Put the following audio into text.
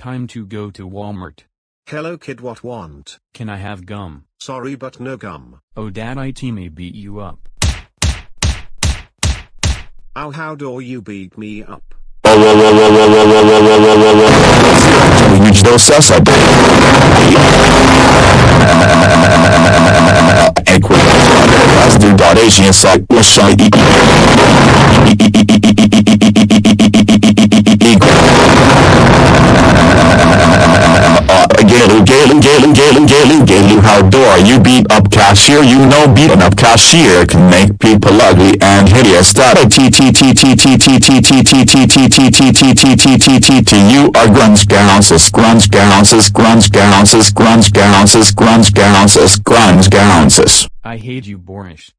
Time to go to Walmart. Hello kid what want? Can I have gum? Sorry but no gum. Oh dad IT may beat you up. Ow how do you beat me up? Digital Sasa Equity.Asian site was shy Gayloo, Gayloo Gayloo Gayloo Gayloo Gayloo how dare you beat up cashier you know beating up cashier can make people ugly and hideous that you are grunge gounces grunge gounces grunge gounces grunge gounces grunge gounces grunge gounces I hate you Borish